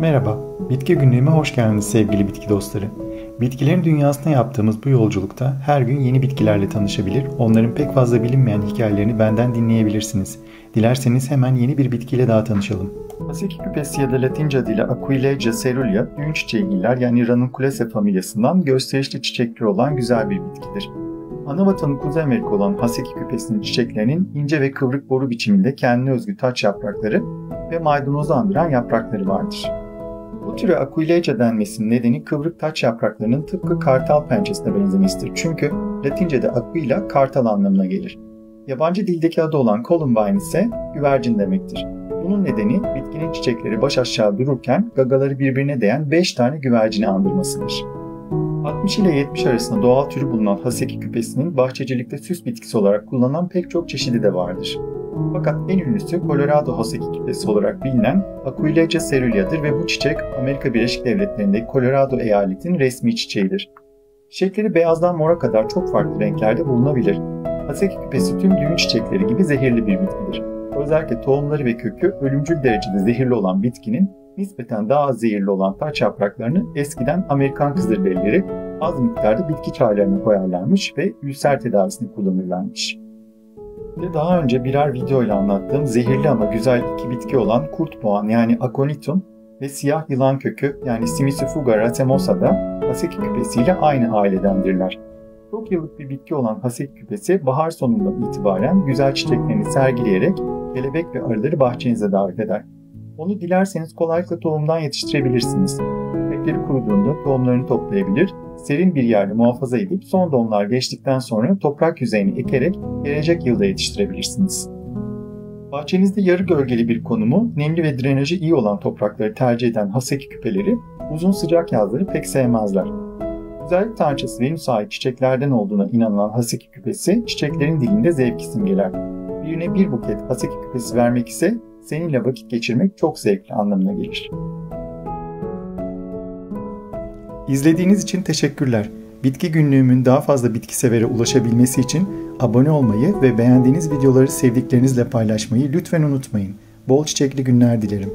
Merhaba, Bitki Günlüğü'me hoş geldiniz sevgili bitki dostları. Bitkilerin dünyasına yaptığımız bu yolculukta her gün yeni bitkilerle tanışabilir, onların pek fazla bilinmeyen hikayelerini benden dinleyebilirsiniz. Dilerseniz hemen yeni bir bitkiyle daha tanışalım. Haseki küpesi ya da Latince adıyla Aquilegia cerulea, düğün çiçeğigiller yani Ranunculacea familyasından gösterişli çiçekleri olan güzel bir bitkidir. Ana Kuzey Amerika olan Haseki küpesinin çiçeklerinin ince ve kıvrık boru biçiminde kendine özgü taç yaprakları ve maydanozu andıran yaprakları vardır. Bu türe Aquilegia denmesinin nedeni kıvrık taç yapraklarının tıpkı kartal pençesine benzemesidir. Çünkü Latince'de aquila kartal anlamına gelir. Yabancı dildeki adı olan columbine ise güvercin demektir. Bunun nedeni bitkinin çiçekleri baş aşağı dururken gagaları birbirine değen 5 tane güvercini andırmasıdır. 60 ile 70 arasında doğal türü bulunan haseki küpesinin bahçecilikte süs bitkisi olarak kullanılan pek çok çeşidi de vardır. Fakat en ünlüsü Colorado haseki küpesi olarak bilinen Aquilegia cerulea'dır ve bu çiçek Amerika Birleşik Devletleri'ndeki Colorado eyaletinin resmi çiçeğidir. Çiçekleri beyazdan mora kadar çok farklı renklerde bulunabilir. Haseki küpesi tüm düğün çiçekleri gibi zehirli bir bitkidir. Özellikle tohumları ve kökü ölümcül derecede zehirli olan bitkinin nispeten daha az zehirli olan taç yapraklarını eskiden Amerikan kızılderilileri az miktarda bitki çaylarına koyarlarmış ve ülser tedavisini kullanırlarmış. Ve daha önce birer video ile anlattığım zehirli ama güzel iki bitki olan kurt boğan yani Aconitum ve siyah yılan kökü yani Simicifuga racemosa da haseki küpesiyle aynı ailedendirler. Çok yıllık bir bitki olan haseki küpesi bahar sonundan itibaren güzel çiçeklerini sergileyerek kelebek ve arıları bahçenize davet eder. Onu dilerseniz kolaylıkla tohumdan yetiştirebilirsiniz. Kökleri kuruduğunda tohumlarını toplayabilir, serin bir yerde muhafaza edip son donlar geçtikten sonra toprak yüzeyini ekerek gelecek yılda yetiştirebilirsiniz. Bahçenizde yarı gölgeli bir konumu, nemli ve drenajı iyi olan toprakları tercih eden haseki küpeleri uzun sıcak yazları pek sevmezler. Güzellik tanrıçası Venüs'e ait çiçeklerden olduğuna inanılan haseki küpesi çiçeklerin dilinde zevk simgeler. Birine bir buket haseki küpesi vermek ise seninle vakit geçirmek çok zevkli anlamına gelir. İzlediğiniz için teşekkürler. Bitki günlüğümün daha fazla bitki severe ulaşabilmesi için abone olmayı ve beğendiğiniz videoları sevdiklerinizle paylaşmayı lütfen unutmayın. Bol çiçekli günler dilerim.